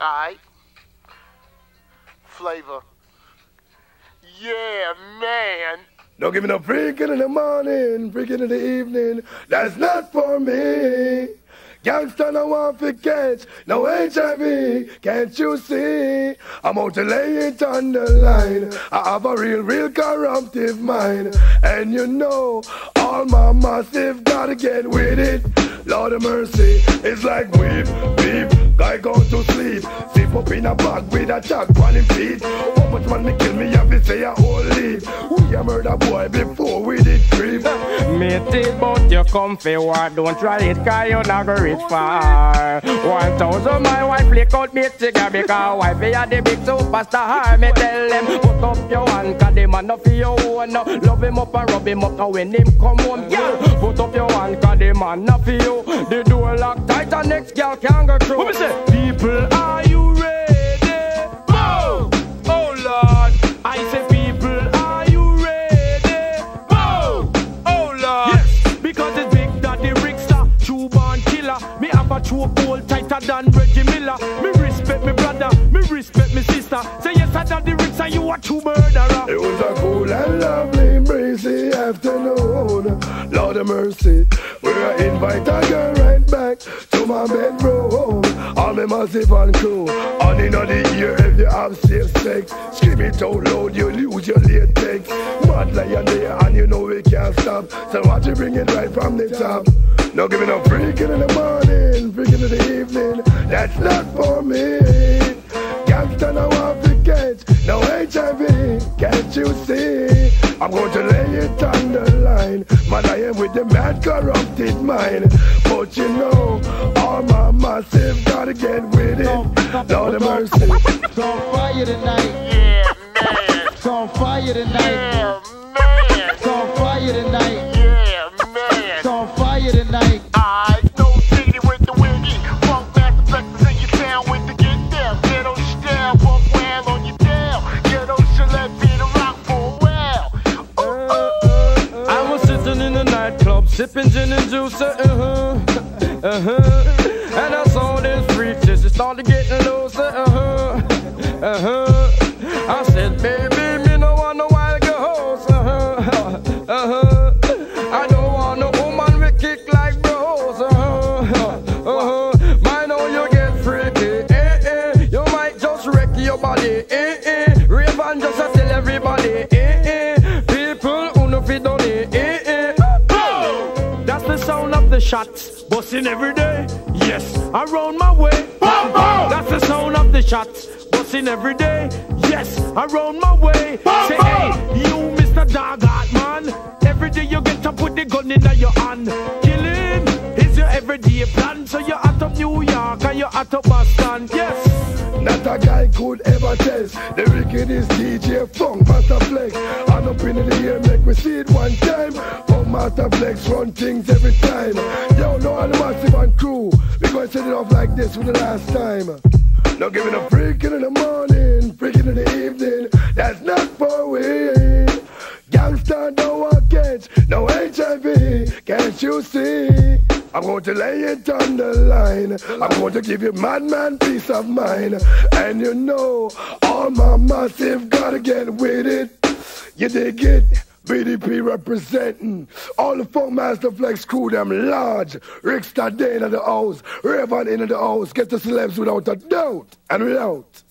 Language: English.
Alright. Flavor. Yeah, man. Don't give me no freaking in the morning, freaking in the evening. That's not for me. Gangsta no want to catch no HIV, can't you see? I'm out to lay it on the line. I have a real, real corruptive mind. And you know, all my massive gotta get with it. Lord of mercy, it's like weep, beep, guy go to sleep. Sleep up in a bag with a jack on him feet. How much man me kill me, have to say a whole leave. We a murder boy before we did creep. Matey, but you comfy war, don't try it, cause you not go reach far. One thousand my wife flick out me cigar because wife are the big superstar. Me tell them, put up your hand, cause the man no for your own. No. Love him up and rub him up, now when him come home, yeah. Put up your hand, cause the man no for you. The door lock tight and next girl can't go through. What me say? Murderer. It was a cool and lovely, breezy afternoon. Lord of mercy, where I invite a girl right back to my bedroom. All me massive and crew, on in the ear if you have safe sex. Scream it out loud, you lose your latex. Mad Lion there, and you know we can't stop. So watch you bring it right from the top. No giving up freaking in the morning, freaking in the evening. That's not for me. No HIV, can't you see? I'm going to lay it on the line. Man, I am with the mad corrupted mind. But you know, all my massive gotta get with it. Lord of mercy. It's on fire tonight. Yeah, man. It's on fire tonight. Yeah, nightclub, sipping gin and juice, uh huh, uh huh. And I saw this freak, just she started getting loose, uh huh, uh huh. I said, baby, me no want no wild girls, uh huh, uh huh. I don't want no woman with kick like bros, uh huh, uh huh. Mind how you get freaky, eh eh. You might just wreck your body, eh eh. Rave and just tell everybody, eh eh. The shots, busting every day. Yes, around my way. Boom, boom! That's the sound of the shots, busting every day. Yes, around my way. Say, hey, you, Mr. Dog Heart Man. Every day you get up with the gun in your hand. Killing is your everyday plan. So you're out of New York and you're out of Boston. Yes. Not a guy could ever test the wickedest DJ Funkmaster Flex. And up in the air, make we see it one time. Funkmaster Flex run things every time. Yo, no, the massive and crew. We gonna set it off like this for the last time. No giving a freaking in the I'm going to lay it on the line. I'm going to give you madman peace of mind. And you know, all my massive gotta get with it. You dig it? BDP representing all the Funkmaster Flex crew, them large. Rick Stardane in the house, Rayvon in the house. Get the celebs without a doubt. And without.